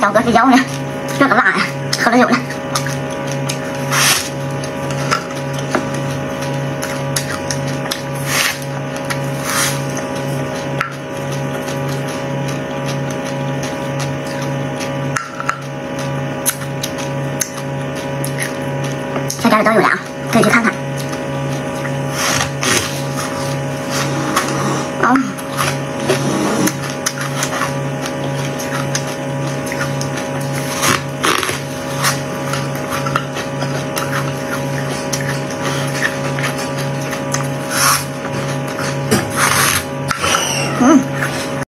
小哥睡觉呢，这个辣呀，喝了酒了。小点儿都有凉，可以去看看。哦。Huh.